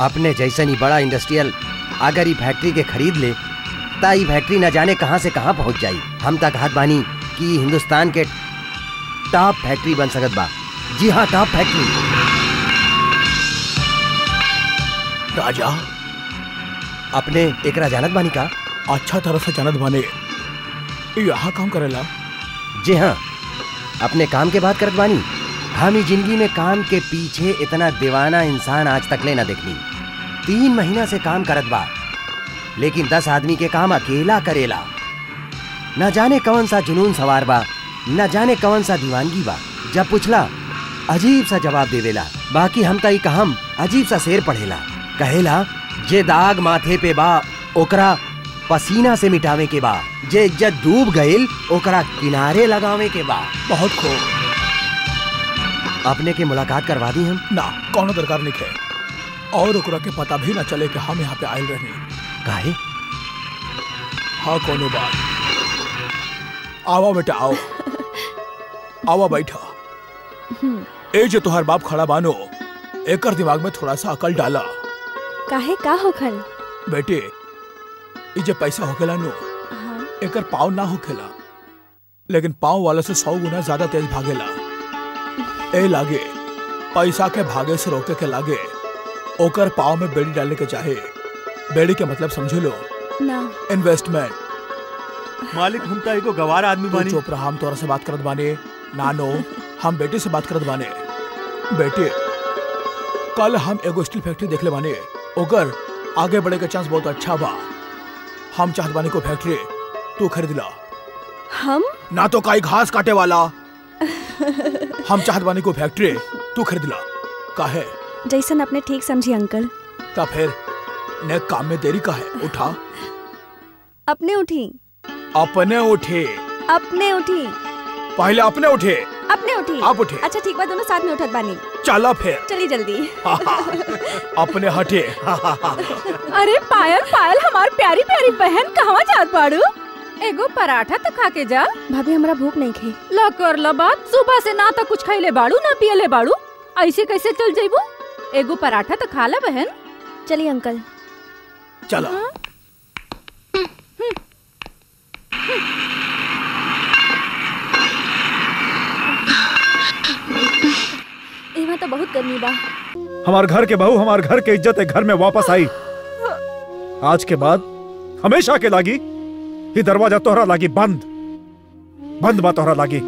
अपने जैसन ही बड़ा इंडस्ट्रियल अगर ये फैक्ट्री के खरीद ले ता ई फैक्ट्री न जाने कहाँ से कहाँ पहुँच जाई हम तक हाथ बानी कि हिंदुस्तान के टॉप फैक्ट्री बन सकत बा। जी हाँ टॉप फैक्ट्री राजा? अपने एकरा जानत बानी का? अच्छा तरह से जानत बने। यहाँ काम करेला? जी हाँ अपने काम के बात करत बानी। हम ज़िंदगी में काम के पीछे इतना दीवाना इंसान आज तक ले ना देखनी तीन महीना से काम करत बा, लेकिन दस आदमी के काम अकेला करेला। न जाने कौन सा जुनून सवार बा, न जाने कौन सा दीवानगी बा। जब पूछला, अजीब सा जवाब देवेला बाकी हम तई कहम, अजीब सा शेर पढ़ेला। कहेला, जे दाग माथे पे बा, ओकरा पसीना से मिटावे के बा, जे इज़्ज़त डूब गईल ओकरा किनारे लगावे के बा। बहुत खूब। अपने के मुलाकात करवा दी हम? ना कौनो दरकार नहीं है और ओकरा के पता भी ना चले कि हम यहाँ पे आयल रहनी काहे? हाँ कोनो बात। आवा बेटा आओ। आवा बैठा। ए जो तुहार बाप खड़ा बानो एकर दिमाग में थोड़ा सा अकल डाला। काहे का होखल बेटे जे पैसा होखेला नो हाँ। एकर पाव ना होखेला लेकिन पाव वाला से सौ गुना ज़्यादा तेज भागेला। ए लागे पैसा के भागे से रोके के लागे ओकर पाव में बेड़ी डालने के चाहे। बेड़ी के मतलब समझ लो। ना। इन्वेस्टमेंट मालिक हम का एगो गवार आदमी तू बानी चुप रहा हम तोरा से बात करत बाने। नानो हम बेटे से बात करत बाने। बेटे कल हम एगो स्टील फैक्ट्री देखले बाने। ओकर आगे बढ़े के चांस बहुत अच्छा बा। हम चाहत बानी को फैक्ट्री तू खरीद ला। हम? ना तो काई घास काटे वाला। हम चाहत बानी को फैक्ट्री तू खरीद ला काहे? जैसन अपने ठीक समझी अंकल। ता फिर ने काम में देरी काहे? उठा। अपने उठी। अपने उठे। अपने उठी। पहले अपने उठे। अपने उठी। आप उठे। अच्छा ठीक बात दोनों साथ में उठत बानी। चला फिर। चली जल्दी। अपने हटे। अरे पायल पायल हमार प्यारी प्यारी बहन कहवा जात बाड़ू एगो पराठा तो खा के जा। भाभी हमरा भूख नहीं खे। ला कर ला बात सुबह से ना तो कुछ खैले बाड़ू ना पियले बाड़ू। ऐसे कैसे चल जाइबू? एगो पराठा तो खा ला बहन। चलिए अंकल। चला। इहाँ तो बहुत गर्मी बा। हमार घर के बहू हमार घर के इज़्ज़त है घर में वापस आई। आज के बाद हमेशा के लागी ये दरवाज़ा तोहरा लागी बंद बंद बा तोहरा लागी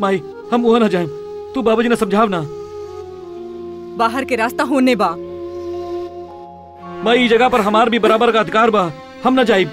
माई हम वहाँ ना जाए। तू बाबूजी ने समझाव ना। बाहर के रास्ता होने बा। माई जगह पर हमार भी बराबर का अधिकार बा। हम ना जाइब